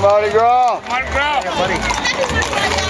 Mardi Gras. Mardi Gras. Yeah, buddy.